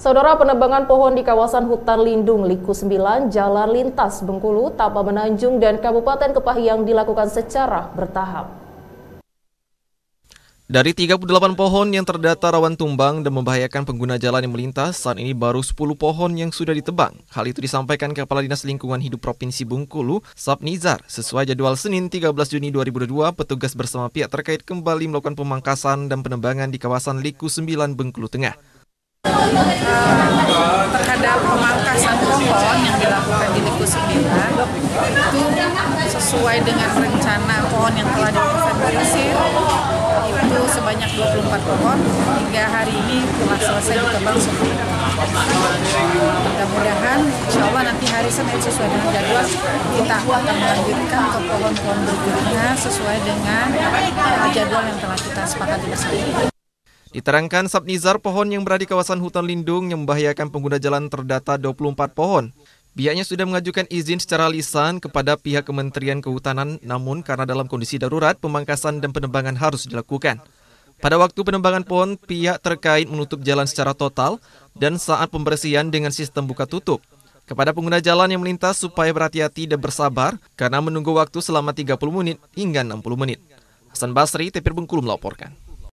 Saudara penebangan pohon di kawasan hutan lindung Liku 9, Jalan Lintas Bengkulu, Tapa Menanjung, dan Kabupaten Kepahyang dilakukan secara bertahap. Dari 38 pohon yang terdata rawan tumbang dan membahayakan pengguna jalan yang melintas, saat ini baru 10 pohon yang sudah ditebang. Hal itu disampaikan Kepala Dinas Lingkungan Hidup Provinsi Bengkulu, Sabnizar. Sesuai jadwal Senin 13 Juni 2022, petugas bersama pihak terkait kembali melakukan pemangkasan dan penebangan di kawasan Liku 9 Bengkulu Tengah terhadap pemangkasan pohon yang dilakukan di Liku 9 itu sesuai dengan rencana pohon yang telah diinventarisir itu sebanyak 24 pohon hingga hari ini telah selesai ditebang semua. Mudah-mudahan insya Allah nanti hari Senin sesuai dengan jadwal kita akan melanjutkan ke pohon-pohon berikutnya sesuai dengan jadwal yang telah kita sepakati bersama. Diterangkan Sabnizar pohon yang berada di kawasan hutan lindung yang membahayakan pengguna jalan terdata 24 pohon. Pihaknya sudah mengajukan izin secara lisan kepada pihak Kementerian Kehutanan, namun karena dalam kondisi darurat, pemangkasan dan penebangan harus dilakukan. Pada waktu penebangan pohon, pihak terkait menutup jalan secara total dan saat pembersihan dengan sistem buka tutup. Kepada pengguna jalan yang melintas supaya berhati-hati dan bersabar karena menunggu waktu selama 30 menit hingga 60 menit. Hasan Basri, Tepir Bengkulu melaporkan.